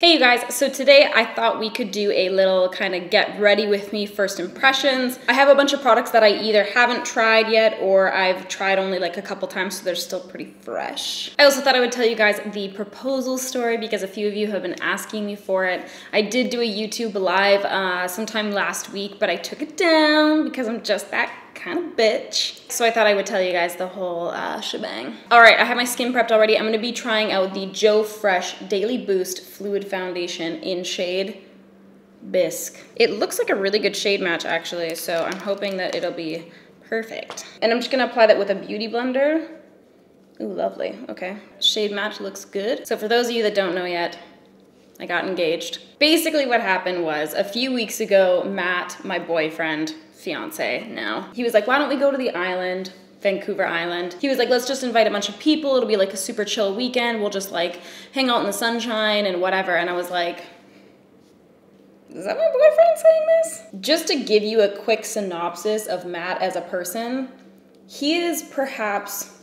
Hey you guys, so today I thought we could do a little kind of get ready with me first impressions. I have a bunch of products that I either haven't tried yet or I've tried only like a couple times so they're still pretty fresh. I also thought I would tell you guys the proposal story because a few of you have been asking me for it. I did do a YouTube live uh, sometime last week but I took it down because I'm just that kind of bitch. So I thought I would tell you guys the whole uh, shebang. All right, I have my skin prepped already. I'm gonna be trying out the Joe Fresh Daily Boost Fluid Foundation in shade Bisque. It looks like a really good shade match actually, so I'm hoping that it'll be perfect. And I'm just gonna apply that with a beauty blender. Ooh, lovely, okay. Shade match looks good. So for those of you that don't know yet, I got engaged. Basically what happened was a few weeks ago, Matt, my boyfriend, fiance now. He was like, why don't we go to the island? Vancouver Island. He was like, let's just invite a bunch of people. It'll be like a super chill weekend. We'll just like hang out in the sunshine and whatever. And I was like, is that my boyfriend saying this? Just to give you a quick synopsis of Matt as a person, he is perhaps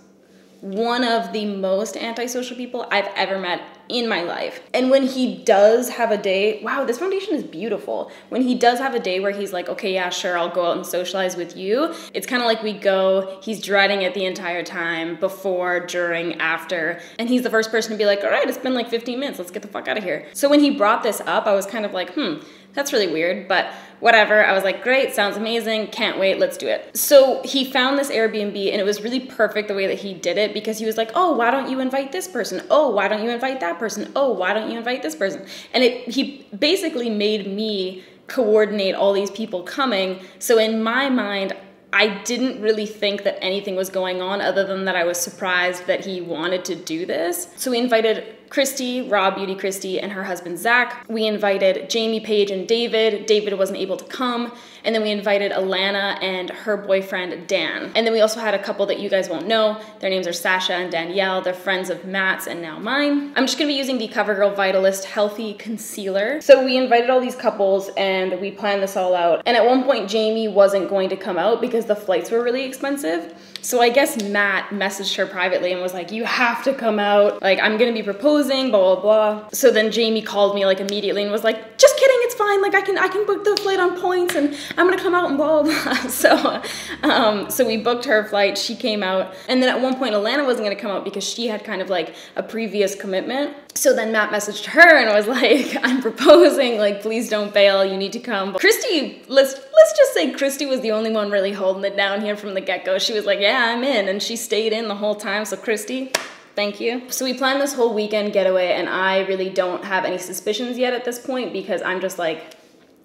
one of the most antisocial people I've ever met in my life. And when he does have a day, wow, this foundation is beautiful. When he does have a day where he's like, okay, yeah, sure, I'll go out and socialize with you, it's kind of like we go, he's dreading it the entire time, before, during, after. And he's the first person to be like, all right, it's been like 15 minutes, let's get the fuck out of here. So when he brought this up, I was kind of like, hmm, that's really weird, but whatever. I was like, great, sounds amazing, can't wait, let's do it. So he found this Airbnb and it was really perfect the way that he did it because he was like, oh, why don't you invite this person? Oh, why don't you invite that person? Oh, why don't you invite this person? And it he basically made me coordinate all these people coming. So in my mind, I didn't really think that anything was going on other than that I was surprised that he wanted to do this. So we invited Kristi, Raw Beauty Kristi, and her husband Zach. We invited Jamie Paige and David. David wasn't able to come. And then we invited Alana and her boyfriend Dan. And then we also had a couple that you guys won't know. Their names are Sasha and Danielle. They're friends of Matt's and now mine. I'm just gonna be using the CoverGirl Vitalist Healthy Concealer. So we invited all these couples and we planned this all out. And at one point, Jamie wasn't going to come out because the flights were really expensive. So I guess Matt messaged her privately and was like, you have to come out. Like, I'm gonna be proposing, blah, blah, blah. So then Jamie called me like immediately and was like, just kidding, fine. Like I can I can book the flight on points and I'm gonna come out and blah, blah, blah. So, um, so we booked her flight, she came out. And then at one point, Alana wasn't gonna come out because she had kind of like a previous commitment. So then Matt messaged her and was like, I'm proposing, like, please don't bail, you need to come. Kristi, let's, let's just say Kristi was the only one really holding it down here from the get-go. She was like, yeah, I'm in, and she stayed in the whole time, so Kristi, Thank you. So we planned this whole weekend getaway and I really don't have any suspicions yet at this point because I'm just like,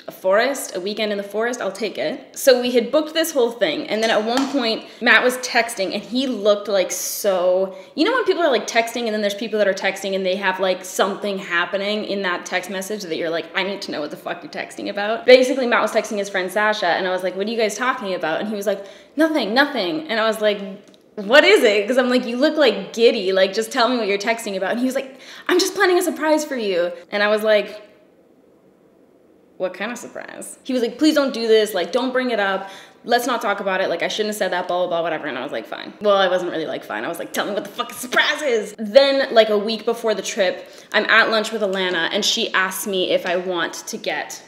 a forest, a weekend in the forest, I'll take it. So we had booked this whole thing. And then at one point, Matt was texting and he looked like so, you know when people are like texting and then there's people that are texting and they have like something happening in that text message that you're like, I need to know what the fuck you're texting about. Basically, Matt was texting his friend Sasha and I was like, what are you guys talking about? And he was like, nothing, nothing. And I was like, what is it? Because I'm like, you look like giddy. Like, just tell me what you're texting about. And he was like, I'm just planning a surprise for you. And I was like, what kind of surprise? He was like, please don't do this. Like, don't bring it up. Let's not talk about it. Like, I shouldn't have said that, blah, blah, blah, whatever. And I was like, fine. Well, I wasn't really like, fine. I was like, tell me what the fuck a surprise is. Then, like, a week before the trip, I'm at lunch with Alana and she asked me if I want to get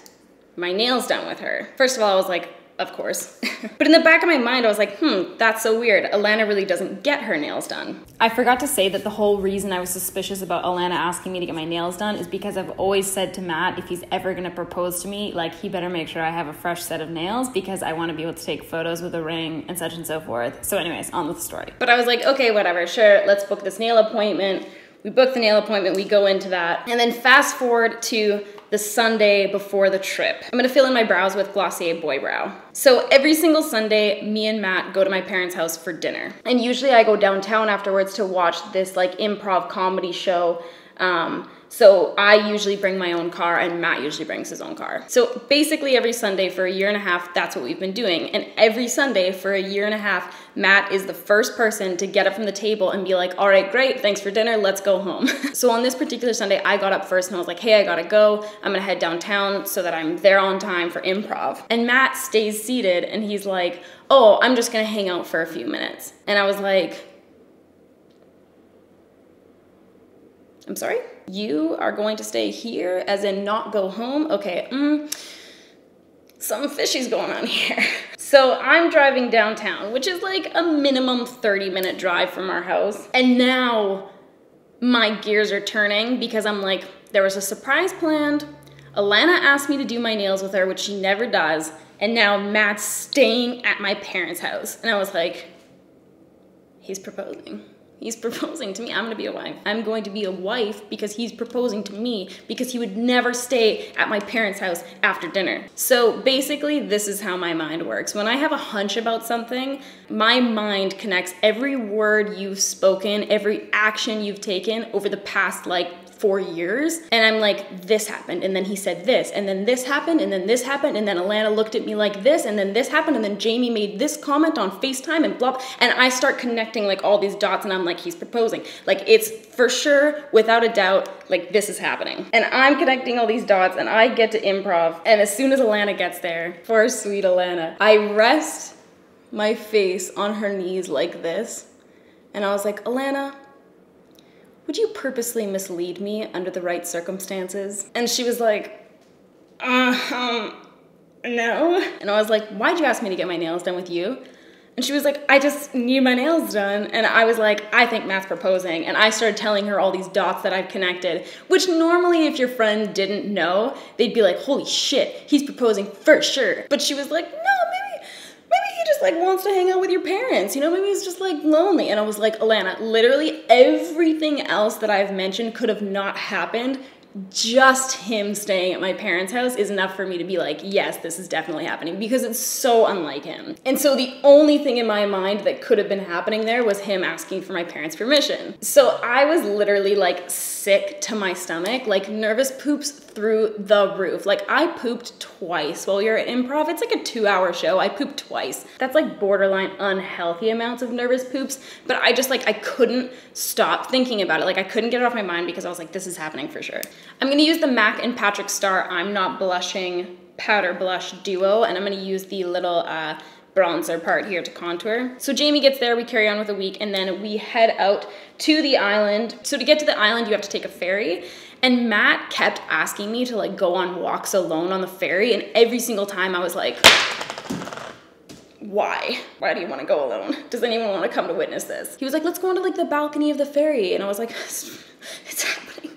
my nails done with her. First of all, I was like, of course. but in the back of my mind, I was like, hmm, that's so weird. Alana really doesn't get her nails done. I forgot to say that the whole reason I was suspicious about Alana asking me to get my nails done is because I've always said to Matt, if he's ever gonna propose to me, like, he better make sure I have a fresh set of nails because I wanna be able to take photos with a ring and such and so forth. So, anyways, on with the story. But I was like, okay, whatever, sure, let's book this nail appointment. We book the nail appointment, we go into that. And then fast forward to the Sunday before the trip. I'm gonna fill in my brows with Glossier Boy Brow. So every single Sunday, me and Matt go to my parents' house for dinner. And usually I go downtown afterwards to watch this like improv comedy show um, so I usually bring my own car and Matt usually brings his own car. So basically every Sunday for a year and a half, that's what we've been doing. And every Sunday for a year and a half, Matt is the first person to get up from the table and be like, all right, great, thanks for dinner, let's go home. so on this particular Sunday, I got up first and I was like, hey, I gotta go. I'm gonna head downtown so that I'm there on time for improv. And Matt stays seated and he's like, oh, I'm just gonna hang out for a few minutes. And I was like, I'm sorry? You are going to stay here, as in not go home? Okay, mm, some fishy's going on here. So I'm driving downtown, which is like a minimum 30 minute drive from our house. And now my gears are turning because I'm like, there was a surprise planned. Alana asked me to do my nails with her, which she never does. And now Matt's staying at my parents' house. And I was like, he's proposing. He's proposing to me. I'm gonna be a wife. I'm going to be a wife because he's proposing to me because he would never stay at my parents' house after dinner. So basically, this is how my mind works. When I have a hunch about something, my mind connects every word you've spoken, every action you've taken over the past like four years. And I'm like, this happened. And then he said this. And then this happened. And then this happened. And then Alana looked at me like this. And then this happened. And then Jamie made this comment on FaceTime and blah. And I start connecting like all these dots. And I'm like, he's proposing. Like it's for sure, without a doubt, like this is happening. And I'm connecting all these dots and I get to improv. And as soon as Alana gets there, poor sweet Alana, I rest my face on her knees like this. And I was like, Alana, would you purposely mislead me under the right circumstances? And she was like, uh, um, no. And I was like, why'd you ask me to get my nails done with you? And she was like, I just need my nails done. And I was like, I think Matt's proposing. And I started telling her all these dots that I've connected, which normally, if your friend didn't know, they'd be like, holy shit, he's proposing for sure. But she was like, no, just like wants to hang out with your parents. You know, maybe he's just like lonely. And I was like, Alana, literally everything else that I've mentioned could have not happened just him staying at my parents' house is enough for me to be like, yes, this is definitely happening because it's so unlike him. And so the only thing in my mind that could have been happening there was him asking for my parents' permission. So I was literally like sick to my stomach, like nervous poops through the roof. Like I pooped twice while you're at improv. It's like a two hour show. I pooped twice. That's like borderline unhealthy amounts of nervous poops. But I just like, I couldn't stop thinking about it. Like I couldn't get it off my mind because I was like, this is happening for sure. I'm gonna use the MAC and Patrick Star I'm Not Blushing Powder Blush Duo, and I'm gonna use the little uh, bronzer part here to contour. So Jamie gets there, we carry on with a week, and then we head out to the island. So to get to the island, you have to take a ferry. And Matt kept asking me to like go on walks alone on the ferry, and every single time I was like, why? Why do you want to go alone? Does anyone want to come to witness this? He was like, let's go onto like the balcony of the ferry. And I was like, it's happening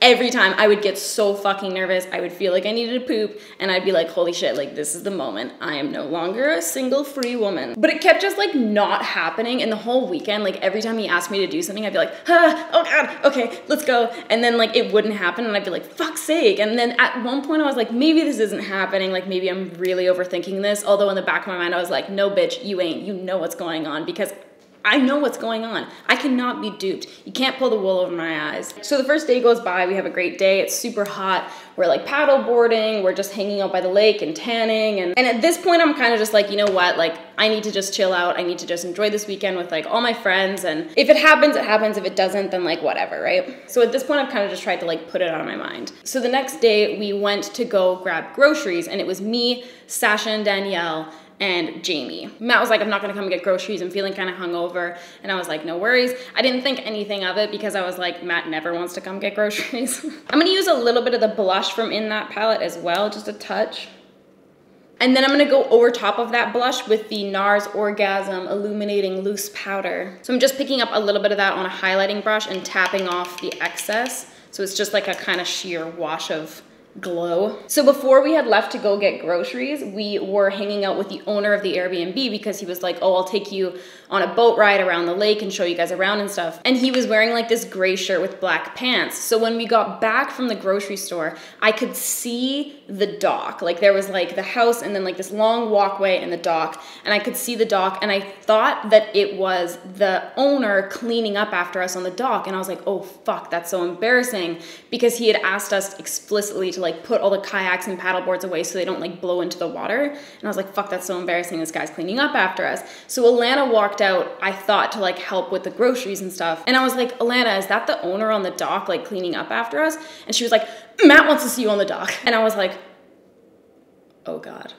every time I would get so fucking nervous. I would feel like I needed to poop and I'd be like, holy shit, like this is the moment. I am no longer a single free woman. But it kept just like not happening. And the whole weekend, like every time he asked me to do something, I'd be like, ah, oh God, okay, let's go. And then like it wouldn't happen and I'd be like, fuck's sake. And then at one point I was like, maybe this isn't happening. Like maybe I'm really overthinking this. Although in the back of my mind, I was like, no bitch, you ain't. You know what's going on because I know what's going on. I cannot be duped. You can't pull the wool over my eyes. So the first day goes by, we have a great day. It's super hot. We're like paddle boarding, we're just hanging out by the lake and tanning. And, and at this point, I'm kind of just like, you know what? Like, I need to just chill out. I need to just enjoy this weekend with like all my friends. And if it happens, it happens. If it doesn't, then like whatever, right? So at this point, I've kind of just tried to like put it out of my mind. So the next day, we went to go grab groceries, and it was me, Sasha, and Danielle and Jamie. Matt was like, I'm not gonna come get groceries. I'm feeling kind of hungover. And I was like, no worries. I didn't think anything of it because I was like, Matt never wants to come get groceries. I'm gonna use a little bit of the blush from in that palette as well, just a touch. And then I'm gonna go over top of that blush with the NARS Orgasm Illuminating Loose Powder. So I'm just picking up a little bit of that on a highlighting brush and tapping off the excess. So it's just like a kind of sheer wash of glow. So before we had left to go get groceries, we were hanging out with the owner of the Airbnb because he was like, oh, I'll take you on a boat ride around the lake and show you guys around and stuff. And he was wearing like this gray shirt with black pants. So when we got back from the grocery store, I could see the dock. Like there was like the house and then like this long walkway and the dock. And I could see the dock and I thought that it was the owner cleaning up after us on the dock. And I was like, oh fuck, that's so embarrassing because he had asked us explicitly to like put all the kayaks and paddle boards away so they don't like blow into the water. And I was like, fuck, that's so embarrassing. This guy's cleaning up after us. So Alana walked out, I thought to like help with the groceries and stuff. And I was like, Alana, is that the owner on the dock like cleaning up after us? And she was like, Matt wants to see you on the dock. And I was like, oh God,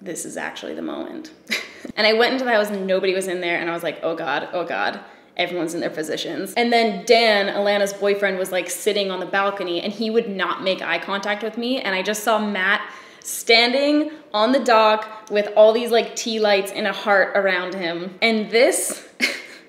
this is actually the moment. and I went into the house and nobody was in there. And I was like, oh God, oh God. Everyone's in their positions. And then Dan, Alana's boyfriend, was like sitting on the balcony and he would not make eye contact with me. And I just saw Matt standing on the dock with all these like tea lights and a heart around him. And this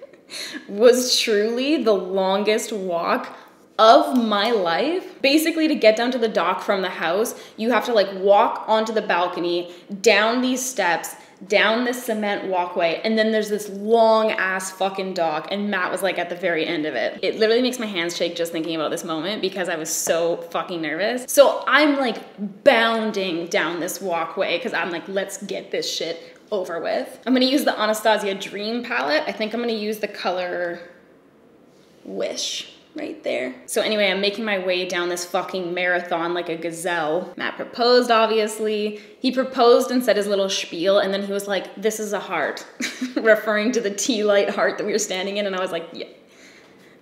was truly the longest walk of my life. Basically, to get down to the dock from the house, you have to like walk onto the balcony, down these steps, down this cement walkway, and then there's this long ass fucking dock. And Matt was like at the very end of it. It literally makes my hands shake just thinking about this moment because I was so fucking nervous. So I'm like bounding down this walkway because I'm like, let's get this shit over with. I'm gonna use the Anastasia Dream palette. I think I'm gonna use the color Wish right there. So anyway, I'm making my way down this fucking marathon like a gazelle. Matt proposed, obviously. He proposed and said his little spiel, and then he was like, this is a heart, referring to the tea light heart that we were standing in, and I was like, yeah,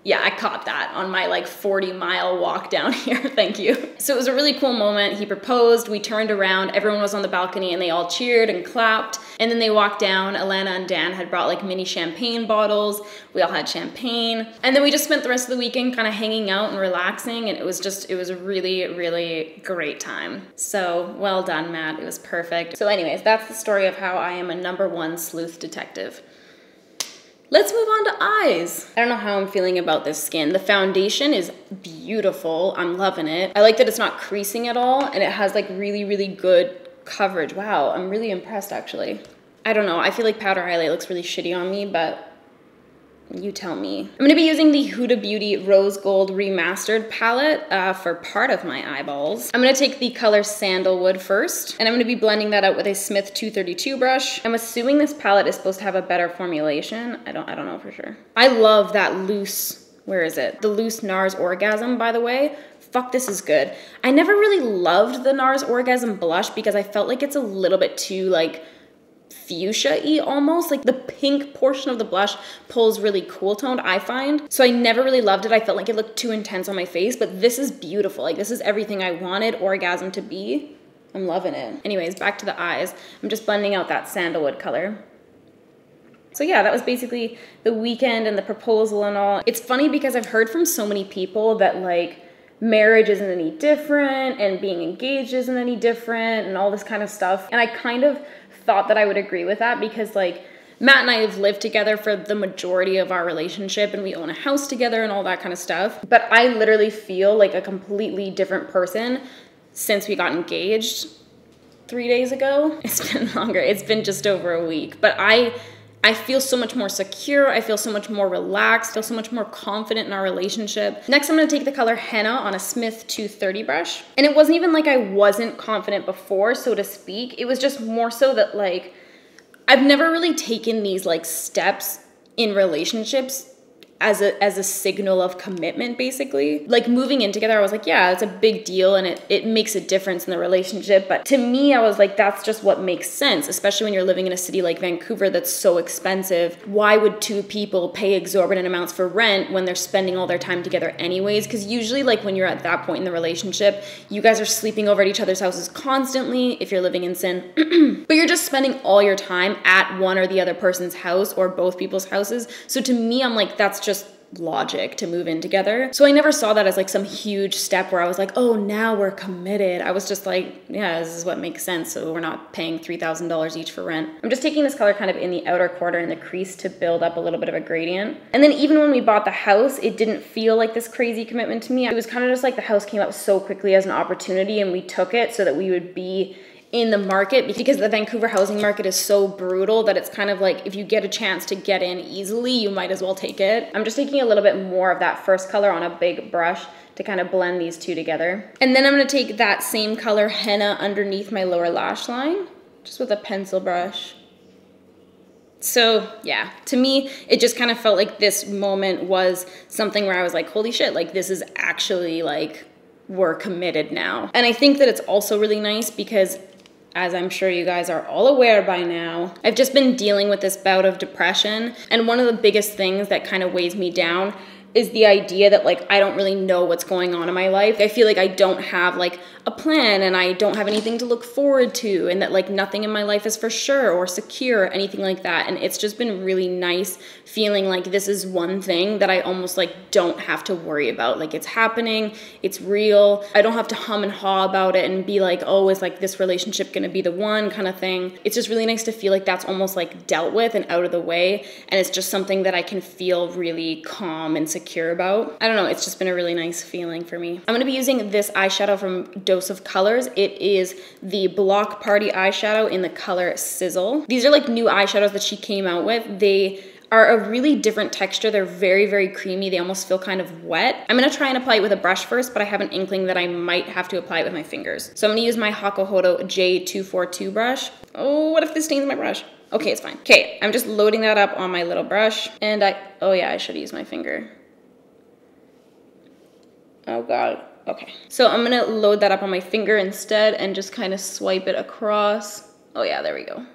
yeah, I caught that on my like 40 mile walk down here. Thank you. So it was a really cool moment. He proposed, we turned around, everyone was on the balcony and they all cheered and clapped. And then they walked down. Alana and Dan had brought like mini champagne bottles. We all had champagne. And then we just spent the rest of the weekend kind of hanging out and relaxing. And it was just, it was a really, really great time. So well done, Matt. It was perfect. So, anyways, that's the story of how I am a number one sleuth detective. Let's move on to eyes. I don't know how I'm feeling about this skin. The foundation is beautiful. I'm loving it. I like that it's not creasing at all and it has like really, really good coverage. Wow, I'm really impressed actually. I don't know. I feel like powder highlight looks really shitty on me, but you tell me. I'm gonna be using the Huda Beauty Rose Gold Remastered palette uh, for part of my eyeballs. I'm gonna take the color Sandalwood first, and I'm gonna be blending that out with a Smith 232 brush. I'm assuming this palette is supposed to have a better formulation. I don't, I don't know for sure. I love that loose, where is it? The loose NARS Orgasm, by the way fuck, this is good. I never really loved the NARS Orgasm blush because I felt like it's a little bit too like fuchsia-y almost. Like the pink portion of the blush pulls really cool toned, I find. So I never really loved it. I felt like it looked too intense on my face, but this is beautiful. Like this is everything I wanted Orgasm to be. I'm loving it. Anyways, back to the eyes. I'm just blending out that sandalwood color. So yeah, that was basically the weekend and the proposal and all. It's funny because I've heard from so many people that like marriage isn't any different and being engaged isn't any different and all this kind of stuff. And I kind of thought that I would agree with that because like Matt and I have lived together for the majority of our relationship and we own a house together and all that kind of stuff. But I literally feel like a completely different person since we got engaged three days ago. It's been longer, it's been just over a week. But I I feel so much more secure. I feel so much more relaxed. I feel so much more confident in our relationship. Next, I'm gonna take the color Henna on a Smith 230 brush. And it wasn't even like I wasn't confident before, so to speak. It was just more so that like, I've never really taken these like steps in relationships as a as a signal of commitment basically. Like moving in together i was like yeah it's a big deal and it, it makes a difference in the relationship. But to me i was like that's just what makes sense especially when you're living in a city like vancouver that's so expensive. Why would two people pay exorbitant amounts for rent when they're spending all their time together anyways? Because usually like when you're at that point in the relationship you guys are sleeping over at each other's houses constantly if you're living in sin. But you're just spending all your time at one or the other person's house or both people's houses. So to me i'm like that's just just logic to move in together. So I never saw that as like some huge step where I was like, oh, now we're committed. I was just like, yeah, this is what makes sense. So we're not paying $3,000 each for rent. I'm just taking this color kind of in the outer quarter in the crease to build up a little bit of a gradient. And then even when we bought the house, it didn't feel like this crazy commitment to me. It was kind of just like the house came up so quickly as an opportunity and we took it so that we would be in the market because the Vancouver housing market is so brutal that it's kind of like if you get a chance to get in easily, you might as well take it. I'm just taking a little bit more of that first color on a big brush to kind of blend these two together. And then I'm gonna take that same color henna underneath my lower lash line, just with a pencil brush. So yeah, to me, it just kind of felt like this moment was something where I was like, holy shit, like this is actually like, we're committed now. And I think that it's also really nice because as I'm sure you guys are all aware by now, I've just been dealing with this bout of depression. And one of the biggest things that kind of weighs me down is the idea that like I don't really know what's going on in my life. I feel like I don't have like a plan and I don't have anything to look forward to and that like nothing in my life is for sure or secure or anything like that. And it's just been really nice feeling like this is one thing that I almost like don't have to worry about. Like it's happening, it's real. I don't have to hum and haw about it and be like, oh, is like this relationship gonna be the one kind of thing. It's just really nice to feel like that's almost like dealt with and out of the way. And it's just something that I can feel really calm and secure about. I don't know, it's just been a really nice feeling for me. I'm gonna be using this eyeshadow from Dose of Colors. It is the Block Party eyeshadow in the color Sizzle. These are like new eyeshadows that she came out with. They are a really different texture. They're very, very creamy. They almost feel kind of wet. I'm gonna try and apply it with a brush first, but I have an inkling that I might have to apply it with my fingers. So I'm gonna use my Hakuhodo J242 brush. Oh, what if this stains my brush? Okay, it's fine. Okay, I'm just loading that up on my little brush. And I, oh yeah, I should use my finger. Oh God, okay. So I'm gonna load that up on my finger instead and just kind of swipe it across. Oh yeah, there we go.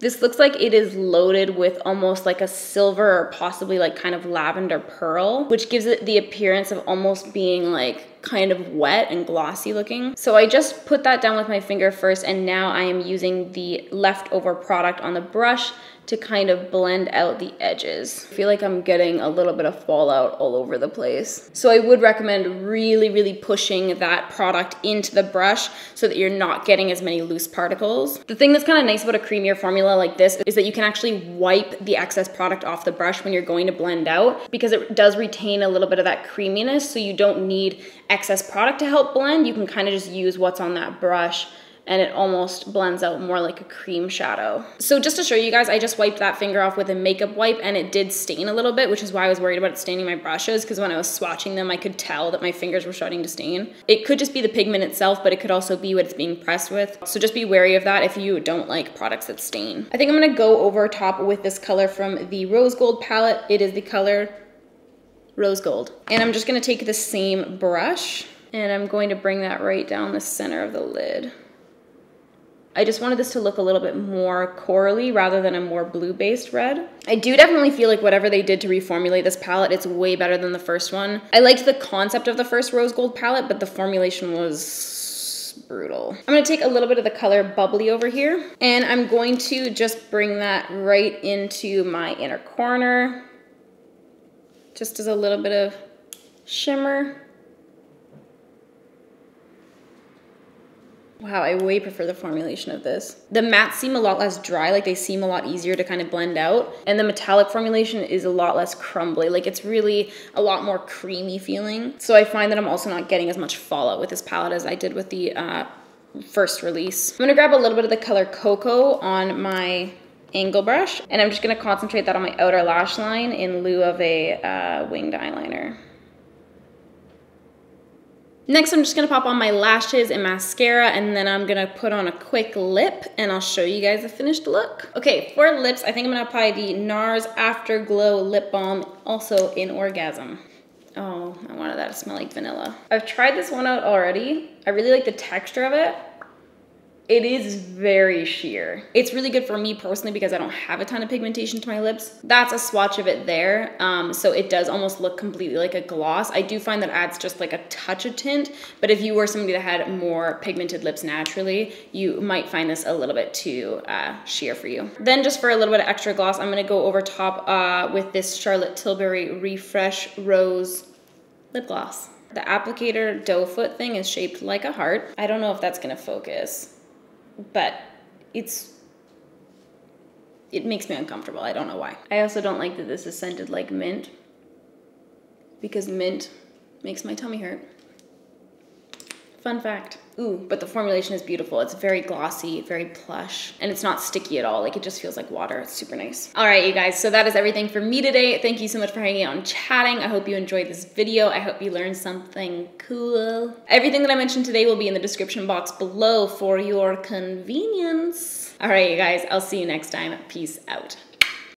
This looks like it is loaded with almost like a silver or possibly like kind of lavender pearl, which gives it the appearance of almost being like kind of wet and glossy looking. So I just put that down with my finger first and now I am using the leftover product on the brush to kind of blend out the edges. I feel like I'm getting a little bit of fallout all over the place. So I would recommend really, really pushing that product into the brush so that you're not getting as many loose particles. The thing that's kind of nice about a creamier formula like this is that you can actually wipe the excess product off the brush when you're going to blend out because it does retain a little bit of that creaminess so you don't need excess product to help blend. You can kind of just use what's on that brush and it almost blends out more like a cream shadow. So just to show you guys, I just wiped that finger off with a makeup wipe and it did stain a little bit, which is why I was worried about it staining my brushes because when I was swatching them, I could tell that my fingers were starting to stain. It could just be the pigment itself, but it could also be what it's being pressed with. So just be wary of that if you don't like products that stain. I think I'm gonna go over top with this color from the Rose Gold palette. It is the color Rose Gold. And I'm just gonna take the same brush and I'm going to bring that right down the center of the lid. I just wanted this to look a little bit more corally rather than a more blue-based red. I do definitely feel like whatever they did to reformulate this palette, it's way better than the first one. I liked the concept of the first rose gold palette, but the formulation was brutal. I'm gonna take a little bit of the color Bubbly over here, and I'm going to just bring that right into my inner corner, just as a little bit of shimmer. Wow, I way prefer the formulation of this. The mattes seem a lot less dry, like they seem a lot easier to kind of blend out. And the metallic formulation is a lot less crumbly. Like it's really a lot more creamy feeling. So I find that I'm also not getting as much fallout with this palette as I did with the uh, first release. I'm gonna grab a little bit of the color Cocoa on my angle brush, and I'm just gonna concentrate that on my outer lash line in lieu of a uh, winged eyeliner. Next, I'm just gonna pop on my lashes and mascara and then I'm gonna put on a quick lip and I'll show you guys the finished look. Okay, for lips, I think I'm gonna apply the NARS Afterglow Lip Balm, also in Orgasm. Oh, I wanted that to smell like vanilla. I've tried this one out already. I really like the texture of it. It is very sheer. It's really good for me personally because I don't have a ton of pigmentation to my lips. That's a swatch of it there. Um, so it does almost look completely like a gloss. I do find that adds just like a touch of tint, but if you were somebody that had more pigmented lips naturally, you might find this a little bit too uh, sheer for you. Then just for a little bit of extra gloss, I'm gonna go over top uh, with this Charlotte Tilbury Refresh Rose lip gloss. The applicator doe foot thing is shaped like a heart. I don't know if that's gonna focus but it's it makes me uncomfortable. I don't know why. I also don't like that this is scented like mint because mint makes my tummy hurt. Fun fact. Ooh, but the formulation is beautiful. It's very glossy, very plush, and it's not sticky at all. Like it just feels like water. It's super nice. All right, you guys, so that is everything for me today. Thank you so much for hanging out and chatting. I hope you enjoyed this video. I hope you learned something cool. Everything that I mentioned today will be in the description box below for your convenience. All right, you guys, I'll see you next time. Peace out.